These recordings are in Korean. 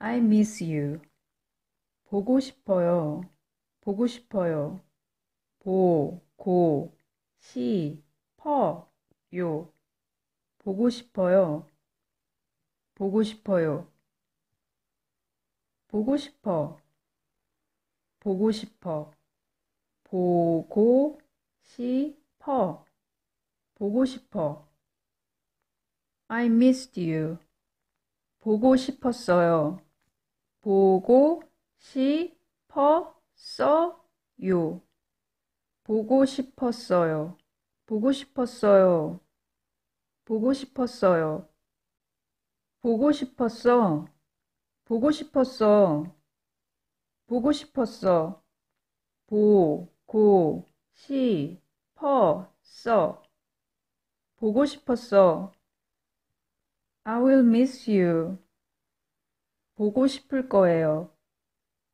I miss you. 보고 싶어요. 보고 싶어요. 보, 고, 시, 퍼, 요. 보고 싶어요. 보고 싶어요. 보고 싶어. 보고 싶어. 보고 싶어. 보고 싶어. I missed you. 보고 싶었어요. 보고 싶었어요. 보고 싶었어요. 보고 싶었어요. 보고 싶었어요. 보고 싶었어. 보고 싶었어. 보고 싶었어. 보, 고, 시, 퍼, 써. 보고 싶었어. I will miss you. 보고 싶을 거예요.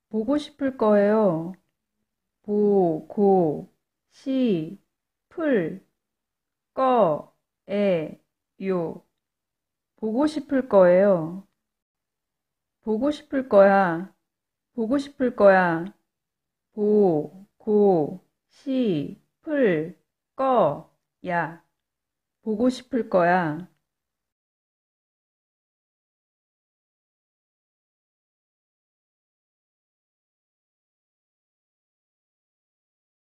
보고 싶을 거예요. 보, 고, 시, 풀, 꺼, 에, 요. 보고 싶을 거예요. 보고 싶을 거야. 보고 싶을 거야. 보, 고, 시, 풀, 꺼, 야. 보고 싶을 거야.